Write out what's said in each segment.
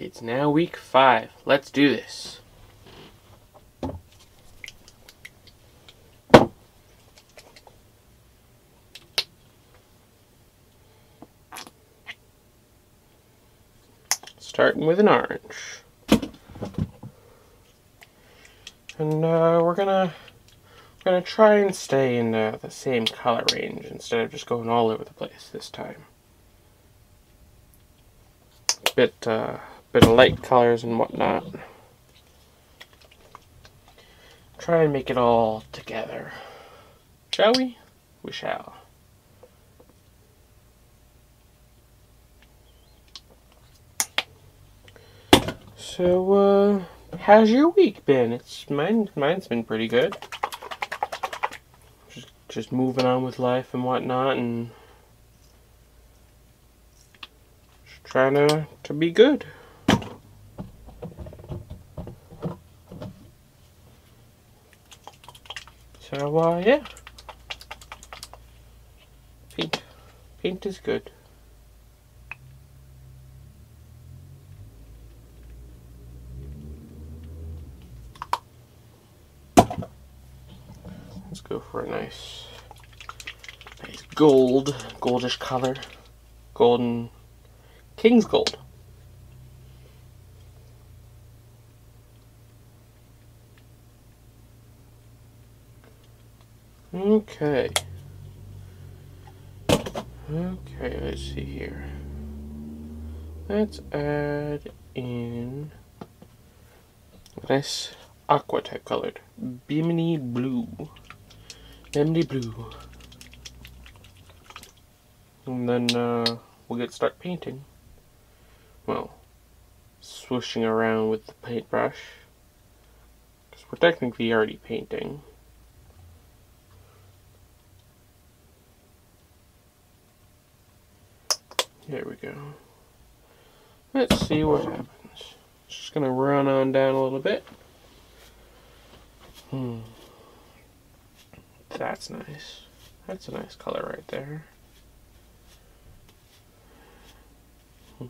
It's now week five. Let's do this. Starting with an orange. And uh, we're gonna we're gonna try and stay in uh, the same color range instead of just going all over the place this time. Bit uh, bit of light colors and whatnot. Try and make it all together. Shall we? We shall. So, uh, how's your week been? It's mine. Mine's been pretty good. Just, just moving on with life and whatnot, and trying to to be good. So, uh, yeah. Paint. Paint is good. Let's go for a nice, nice gold, goldish color. Golden, king's gold. Okay. Okay, let's see here. Let's add in nice aqua type colored Bimini blue. Bimini blue. And then uh, we'll get start painting. Well, swooshing around with the paintbrush. Because we're technically already painting. There we go. Let's see what happens. Just gonna run on down a little bit. Hmm. That's nice. That's a nice color right there. Hmm.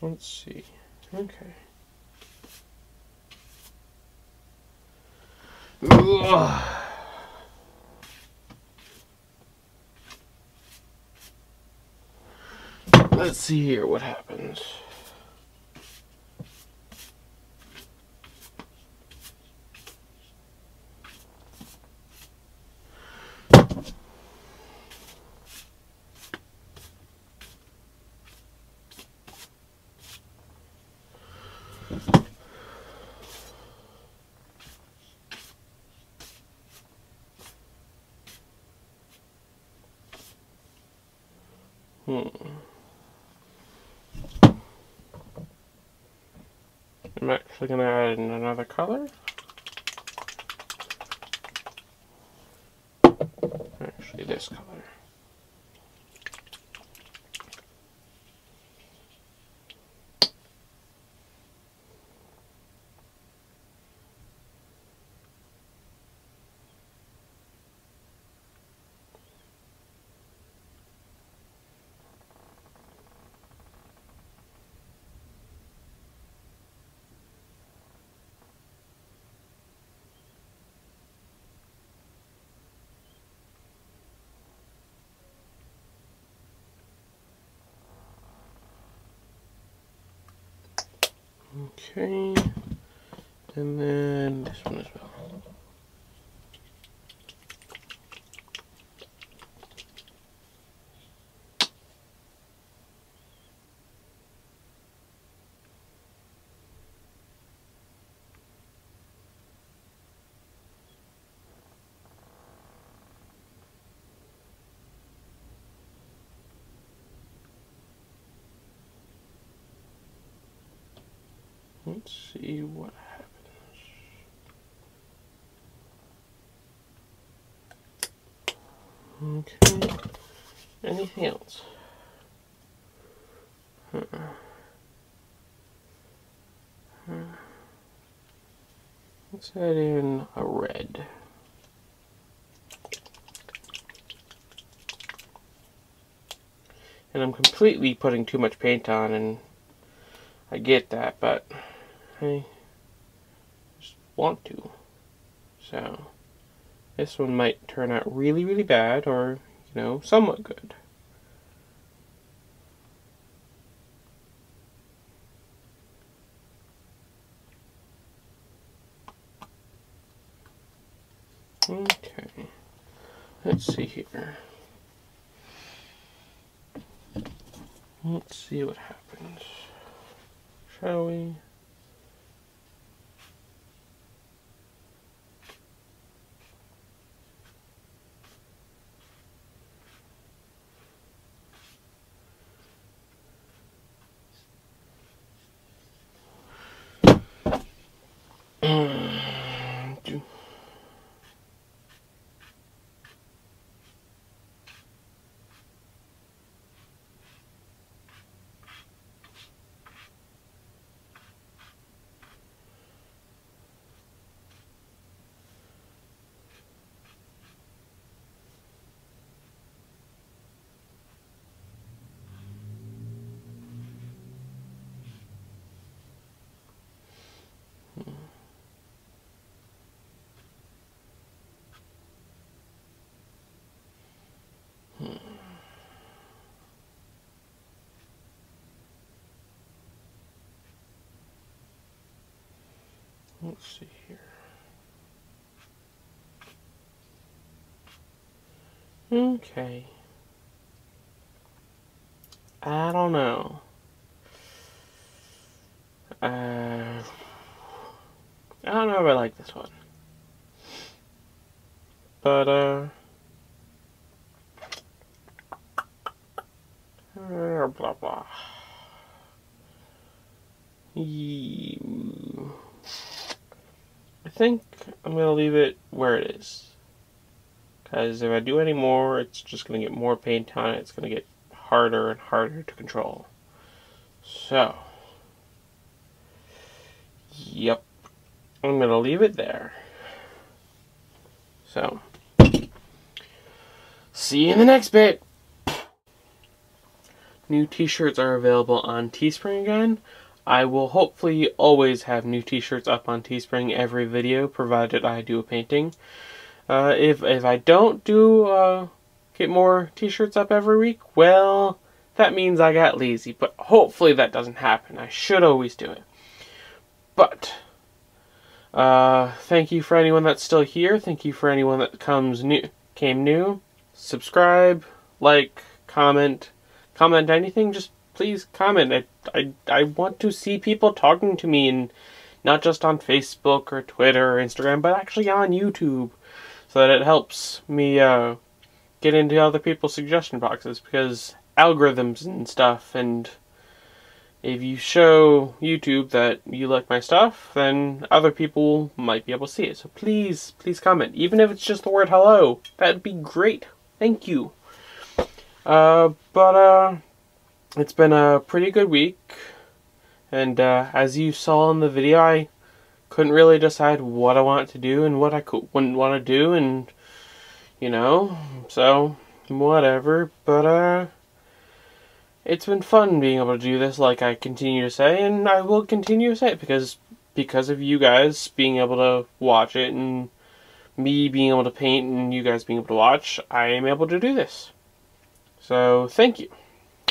Let's see. Okay. Ugh. Let's see here what happens. Hmm. I'm actually going to add in another color. Actually, this color. Okay, and then this one as well. Let's see what happens. Okay. Anything else? Huh. Huh. Let's add in a red. And I'm completely putting too much paint on, and I get that, but I just want to. So, this one might turn out really, really bad, or, you know, somewhat good. Okay, let's see here. Let's see what happens. Shall we? Let's see here. Okay. I don't know. Uh, I don't know if I like this one. But, uh, blah blah. I think I'm going to leave it where it is. Because if I do any more, it's just going to get more paint on it. It's going to get harder and harder to control. So, yep, I'm going to leave it there. So, see you in the next bit. New t-shirts are available on Teespring again. I will hopefully always have new t-shirts up on Teespring every video, provided I do a painting. Uh, if, if I don't do, uh, get more t-shirts up every week, well, that means I got lazy. But hopefully that doesn't happen. I should always do it. But, uh, thank you for anyone that's still here. Thank you for anyone that comes new, came new. Subscribe, like, comment, comment anything. Just please comment. I, I, I want to see people talking to me and not just on Facebook or Twitter or Instagram, but actually on YouTube so that it helps me uh, get into other people's suggestion boxes because algorithms and stuff and if you show YouTube that you like my stuff, then other people might be able to see it. So please, please comment. Even if it's just the word hello, that'd be great. Thank you. Uh, but, uh, it's been a pretty good week, and uh, as you saw in the video, I couldn't really decide what I wanted to do and what I could, wouldn't want to do, and you know, so whatever. But uh, it's been fun being able to do this, like I continue to say, and I will continue to say it because because of you guys being able to watch it and me being able to paint and you guys being able to watch, I am able to do this. So thank you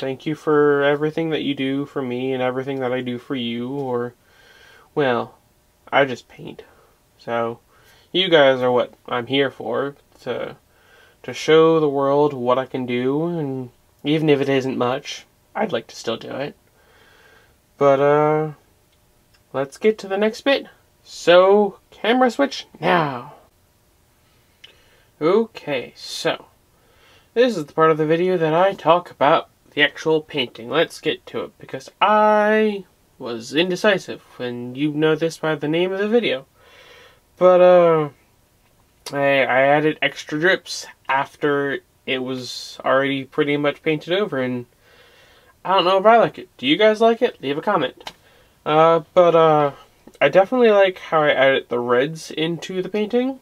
thank you for everything that you do for me and everything that I do for you, or, well, I just paint. So, you guys are what I'm here for, to, to show the world what I can do, and even if it isn't much, I'd like to still do it. But, uh, let's get to the next bit. So, camera switch now. Okay, so, this is the part of the video that I talk about the actual painting. Let's get to it, because I was indecisive, and you know this by the name of the video. But, uh, I, I added extra drips after it was already pretty much painted over, and I don't know if I like it. Do you guys like it? Leave a comment. Uh, but, uh, I definitely like how I added the reds into the painting.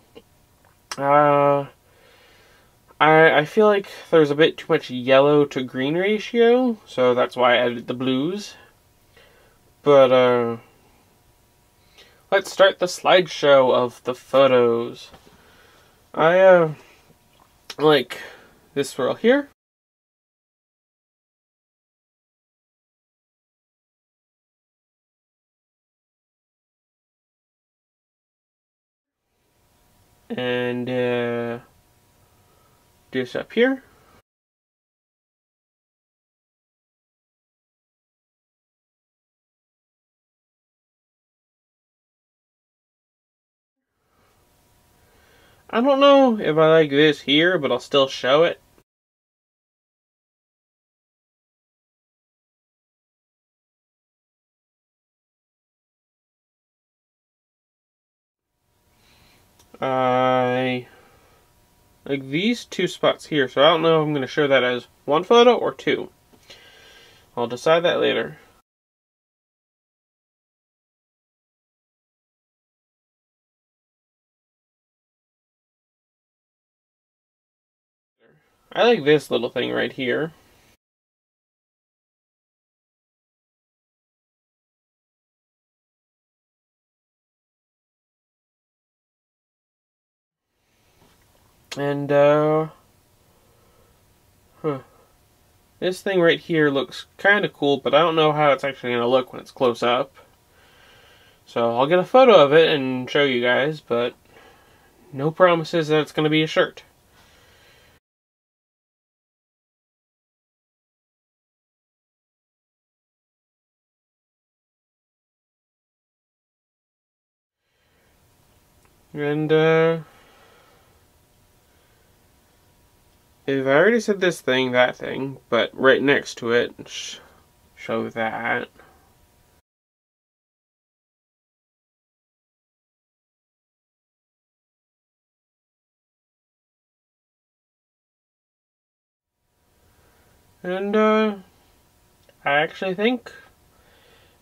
Uh, I, I feel like there's a bit too much yellow to green ratio, so that's why I added the blues. But, uh, let's start the slideshow of the photos. I, uh, like this swirl here. And, uh, this up here. I don't know if I like this here, but I'll still show it. I like these two spots here, so I don't know I'm going to show that as one photo or two. I'll decide that later. I like this little thing right here. And, uh, huh. This thing right here looks kind of cool, but I don't know how it's actually going to look when it's close up. So I'll get a photo of it and show you guys, but no promises that it's going to be a shirt. And, uh, if I already said this thing, that thing, but right next to it, sh show that. And, uh, I actually think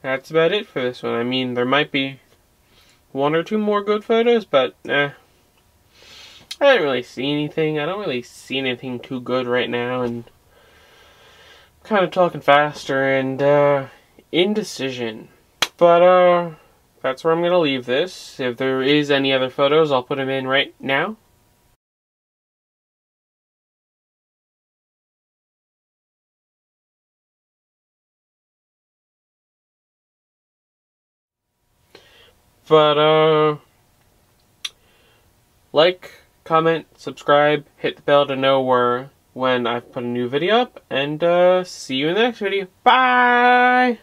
that's about it for this one. I mean, there might be one or two more good photos, but eh. I didn't really see anything. I don't really see anything too good right now, and I'm kind of talking faster and uh, indecision. But uh, that's where I'm gonna leave this. If there is any other photos, I'll put them in right now. But, uh, like, comment, subscribe, hit the bell to know where when I've put a new video up, and, uh, see you in the next video. Bye!